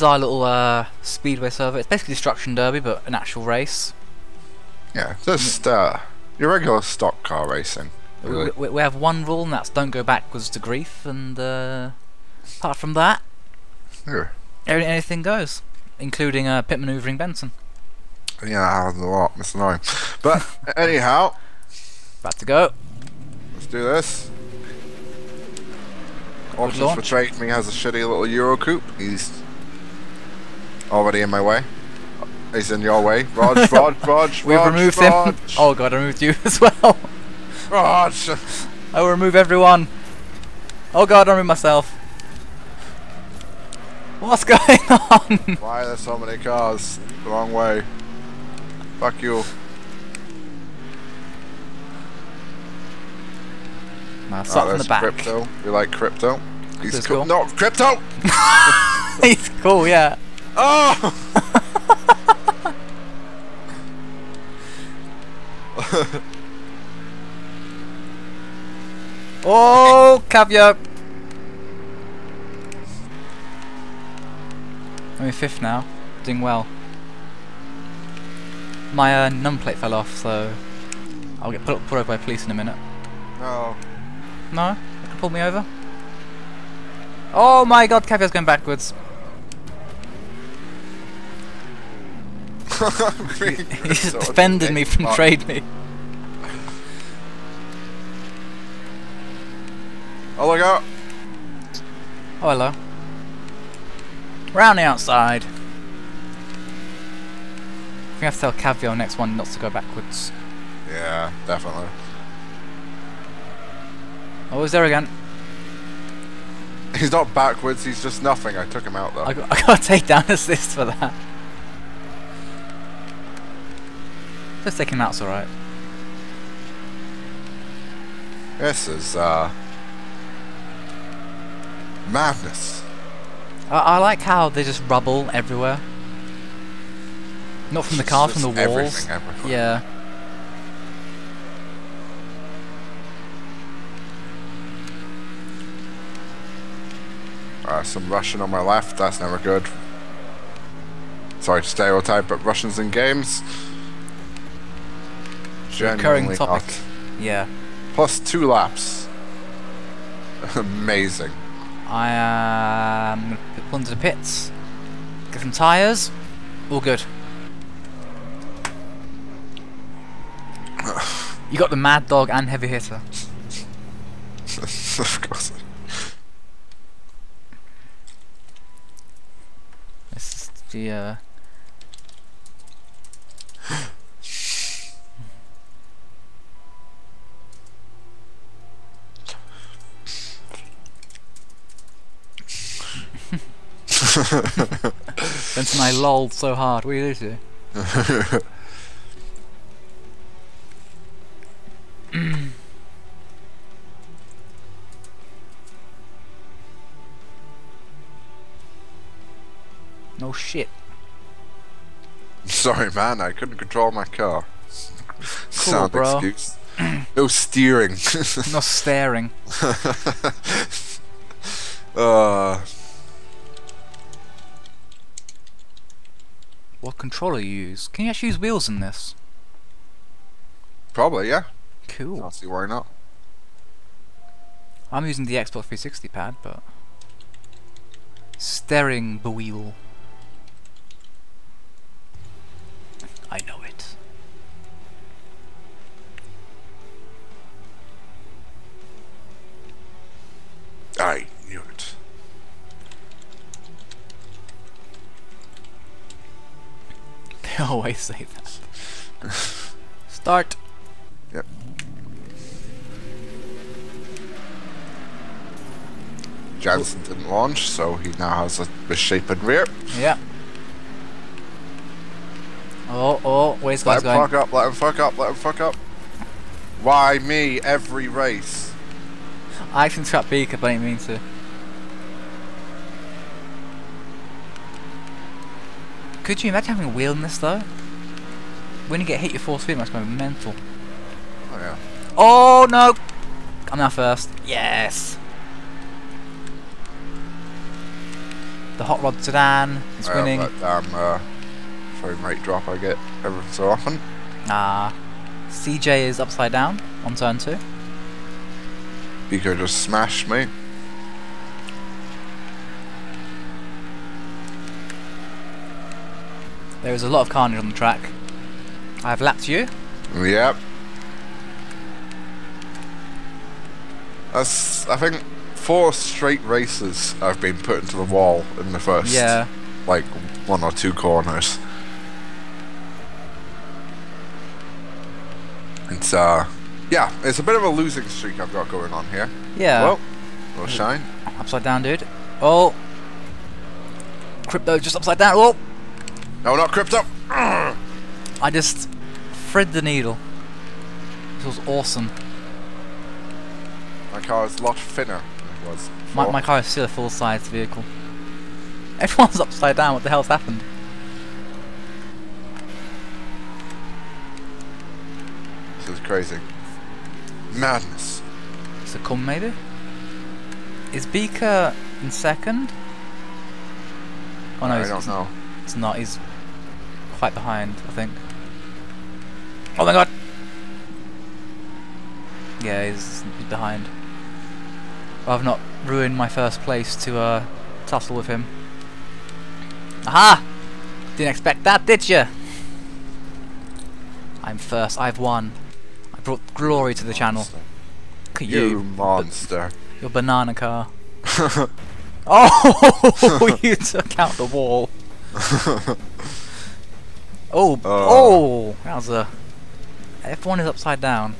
bizarre little uh, speedway server. It's basically Destruction Derby, but an actual race. Yeah, just uh, your regular stock car racing. We, Really. we, we have one rule, and that's don't go backwards to grief. And uh, apart from that, Yeah, anything goes, including uh, pit manoeuvring Benson. yeah, that happens a lot. It's annoying. But anyhow, About to go. let's do this. Options betrayed me has a shitty little Euro coupe. He's already in my way. He's in your way. Roj, Roj, Roj, We've Roj, removed Roj, him. Oh god, I removed you as well. Roj. I will remove everyone. Oh god, I remove myself. What's going on? Why are there so many cars? The wrong way. Fuck you. Nah, ah, Oh, start from the back. crypto. You like crypto? He's cool. cool. No, crypto! He's cool, yeah. Oh! Oh, caveat. I'm in fifth now, doing well. My uh, number plate fell off, so I'll get put, put over by police in a minute. no. No, they can pull me over. Oh my god, caveat's going backwards. He's defended me from trade me. Oh, look out! Oh, hello. Round the outside. We have to tell Caviar next one not to go backwards. Yeah, definitely. Oh, he's there again. He's not backwards, he's just nothing. I took him out though. I got, I got a takedown assist for that. Just take him out's alright. This is, uh. Madness. I, I like how they just rubble everywhere. Not from the car, from the walls. everything. Yeah. Uh, some Russian on my left, that's never good. Sorry to stereotype, but Russians in games. Recurring topic. Yeah. Plus two laps. Amazing. I am gonna put one to the pits. Get some tyres. All good. You got the Mad Dog and Heavy Hitter. of course. This is the uh, Benson I lolled so hard. What are you doing? No shit. Sorry, man, I couldn't control my car. Sound bro. excuse. no steering. No staring. uh, What controller you use? Can you actually use wheels in this? probably, yeah. Cool. I'll see why not. I'm using the Xbox 360 pad, but steering the wheel. I know always say that. Start. Yep. Jansen didn't launch, so he now has a misshapen rear. Yeah. Oh, oh, where's Let him fuck up, let him fuck up, let him fuck up. Why me every race? I actually trapped Beaker, but I didn't mean to. Could you imagine having a wheel in this though? When you get hit, your full speed must go mental. Oh yeah. Oh no! I'm now first. Yes. The hot rod sedan is Uh, winning. That damn uh, frame rate drop I get every so often. Ah, CJ is upside down on turn two. Beaker just smashed me. There is a lot of carnage on the track. I have lapped you. Yep. That's, I think, four straight races I've been put into the wall in the first, Yeah. like, one or two corners. It's, uh, yeah, it's a bit of a losing streak I've got going on here. Yeah. Well, no shine. upside down, dude. Oh. Crypto just upside down. Oh. No, not crypto. I just thread the needle. This was awesome. My car is a lot thinner than it was. My, my car is still a full-size vehicle. Everyone's upside down. What the hell's happened? This is crazy. Madness. Succumb maybe? Is Beaker in second? Oh no, I don't know. It's not. He's quite behind, I think. Oh my god! Yeah, he's, he's behind. I've not ruined my first place to uh, tussle with him. Aha! Didn't expect that, did you? I'm first. I've won. I brought glory to the channel. You you, monster. your banana car. Oh, you took out the wall. Oh, Uh. oh, that was a. F1 is upside down.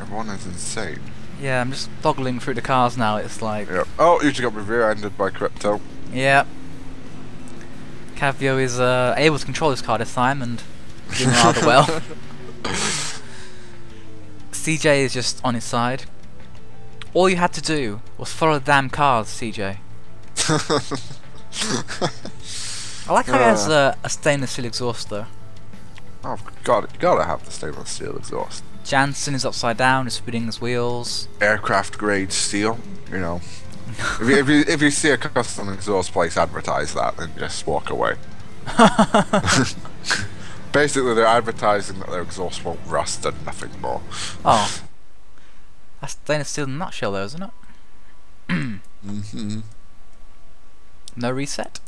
Everyone is insane. Yeah, I'm just toggling through the cars now. It's like, Yep. Oh, you just got me rear-ended by crypto. yeah. Cavio is uh, able to control his car this time and doing rather well. CJ is just on his side. All you had to do was follow the damn cars, CJ. I like how he has Uh. a stainless steel exhaust though. oh, got you gotta have the stainless steel exhaust. Jansen is upside down, is spinning his wheels. Aircraft grade steel. You know. if, you, if you if you see a custom exhaust place advertise that, then just walk away. Basically, they're advertising that their exhaust won't rust and nothing more. Oh. That's stainless steel in a nutshell though, isn't it? Mm-hmm. No reset?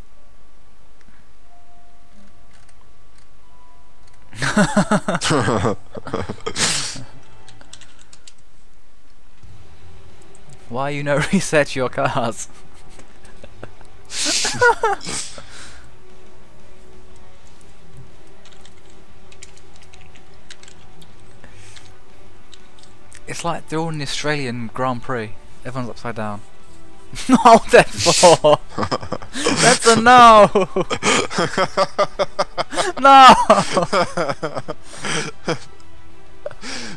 Why you no reset your cars? it's like they're all in the Australian Grand Prix. Everyone's upside down. no, therefore. That's a no. No.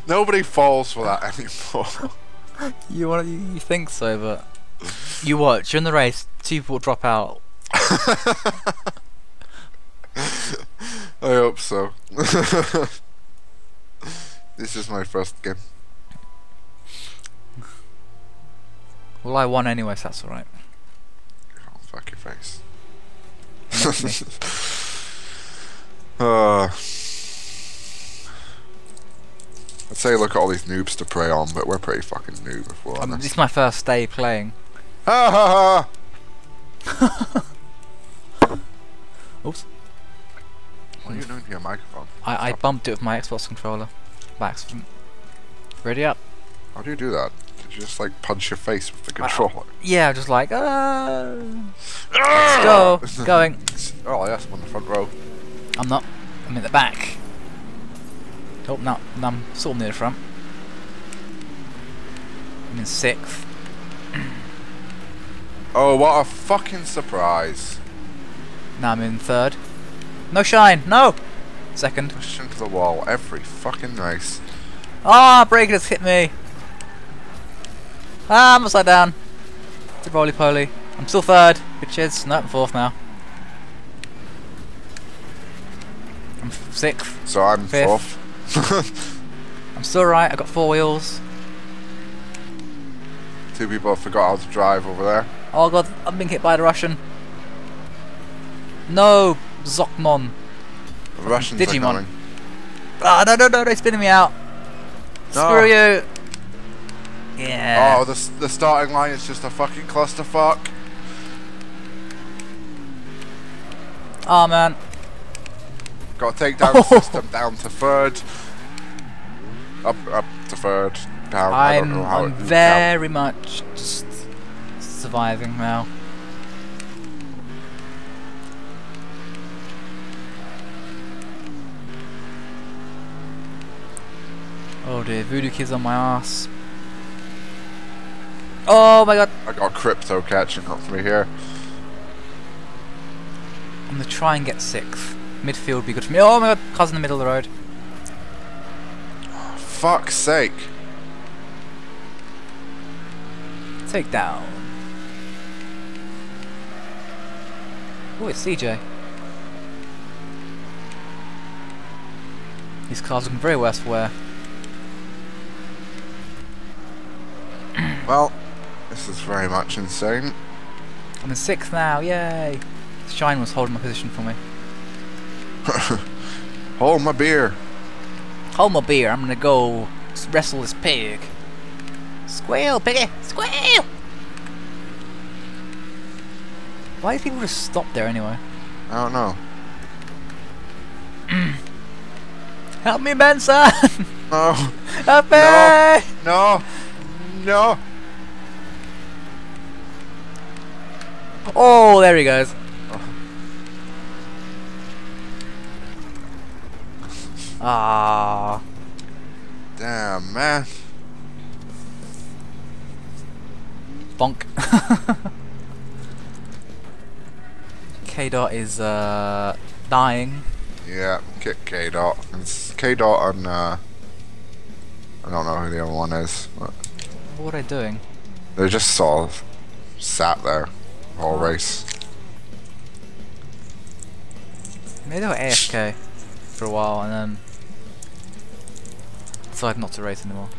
Nobody falls for that anymore. You want you, think so, but you watch. You're in the race. Two people drop out. I hope so. this is my first game. Well, I won anyway, so that's alright. Oh, fuck your face. Uh, I'd say look at all these noobs to prey on, but we're pretty fucking noob if we're Um, honest. this is my first day playing. Ha ha ha! Oops. What are you doing to your microphone? I, I bumped it with my Xbox controller. By accident. Ready up? How do you do that? Did you just like punch your face with the controller? Yeah, just like, uh, let's go. Going. Oh yes, I'm on the front row. I'm not. I'm in the back. Oh, no, no I'm sort of near the front. I'm in sixth. Oh, what a fucking surprise! Now I'm in third. No shine, no! Second. Pushed into the wall every fucking race. Ah, brake has hit me. Ah, I'm upside down. It's a roly poly. I'm still third, bitches. No, I'm fourth now. I'm f- sixth. So I'm Fifth. fourth. I'm still right. I got four wheels. Two people forgot how to drive over there. Oh god, I'm being hit by the Russian. No, Zokmon. The Russians Digimon. coming. Ah, no, no, no, they're spinning me out. No. Screw you. Yeah. Oh, the, the starting line is just a fucking clusterfuck. Oh, man. Got to take down the oh. system down to third. Up, up to third. Down. I don't I'm, know how I'm it- very much just surviving now. Oh dear, Voodoo Kid's on my ass. Oh my god, I got crypto catching up to me here. I'm gonna try and get sixth. Midfield would be good for me. Oh my god, car's in the middle of the road. Fuck's sake. Take down. Oh, it's CJ. These cars looking very worse for wear. Well, this is very much insane. I'm in sixth now, yay! Shine was holding my position for me. Hold my beer. Hold my beer, I'm gonna go wrestle this pig. Squeal, piggy! Squeal! Why do people just stop there anyway? I don't know. Help me, Benson! No. Help me! No. No. No. Oh, there he goes. Ah, Damn, man. bonk. K dot is uh dying. Yeah, kick K dot. It's K dot and uh I don't know who the other one is. But What are they doing? they just sort of sat there all race. Maybe they were AFK for a while and then decided not to race anymore.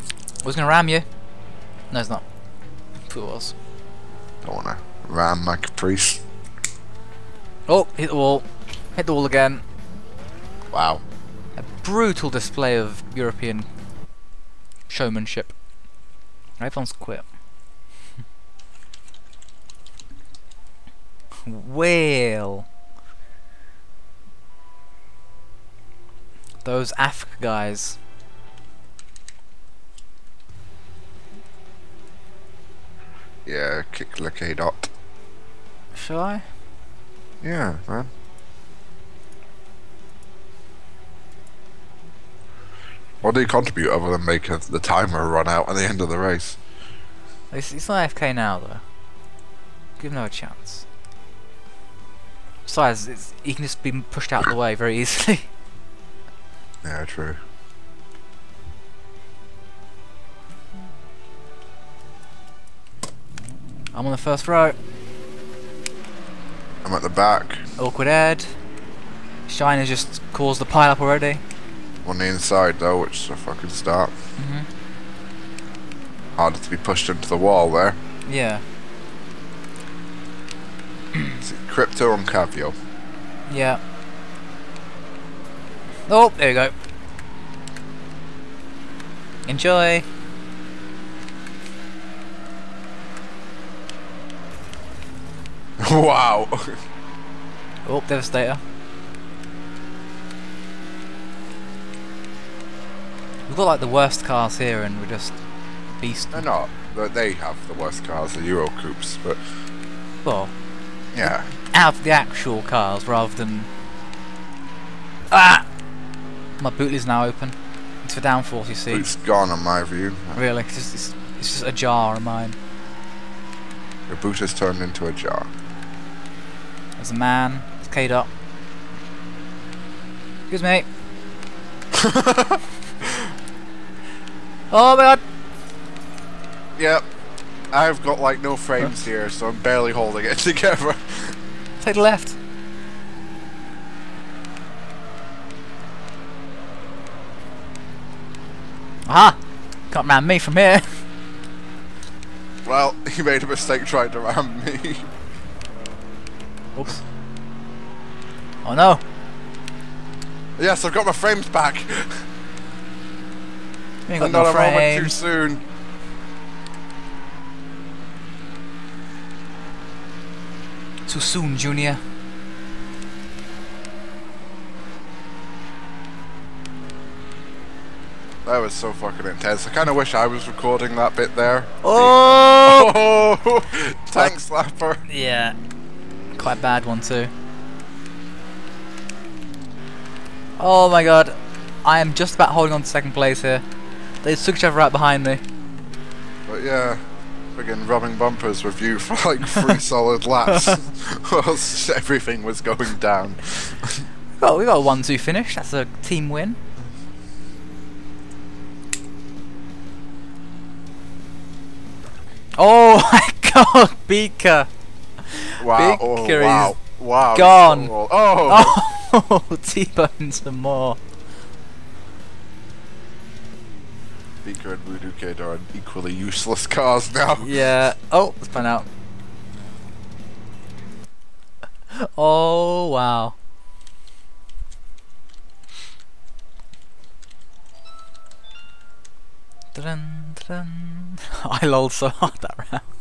I was gonna ram you. No, it's not. Who it was? Don't wanna ram my caprice. Oh, hit the wall. Hit the wall again. Wow. A brutal display of European showmanship. Everyone's quit. well. Those Africa guys. Yeah, kick the K dot. Shall I? Yeah, man. What do you contribute other than make a, the timer run out at the end of the race? It's, it's not AFK now though. Give him no chance. Besides, it's, he can just be pushed out of the way very easily. Yeah, true. I'm on the first row. I'm at the back. Awkward Ed. Shine has just caused the pile up already. On the inside though, which is a fucking start. hmm Harder to be pushed into the wall there. Yeah, Is it Crypto on Cavio. yeah. Oh, there you go. Enjoy. wow. Oh, Devastator. We've got like the worst cars here and we're just beast. They're not. They- They have the worst cars, the Euro Coupes, but Well, yeah. out of the actual cars rather than. Ah! My boot is now open. It's for downforce, you see. It's gone on my view. Really, it's just, it's, it's just a jar of mine. Your boot has turned into a jar. There's a man. It's K'd up. Excuse me. oh my god! Yep. I've got like no frames here, so I'm barely holding it together. Take the left. Aha! Can't ram me from here. well, he made a mistake trying to ram me. Oops. Oh no! Yes, I've got my frames back. We ain't got I'm no not a moment too soon. Too soon, Junior. That was so fucking intense. I kind of wish I was recording that bit there. Oh! Oh, tank slapper. yeah. Quite a bad one too. Oh my god. I am just about holding on to second place here. They took each other out behind me. But yeah, friggin' rubbing bumpers with you for like three solid laps whilst everything was going down. Well, we got a 1-2 finish. That's a team win. Oh my god, Beaker! Wow, Big oh, wow, wow. gone. Oh, oh. Oh, T-bone some more. Beaker and Voodoo Kid are equally useless cars now. Yeah. Oh, let's find out. Oh wow. Dun, dun. I lolled so hard that round.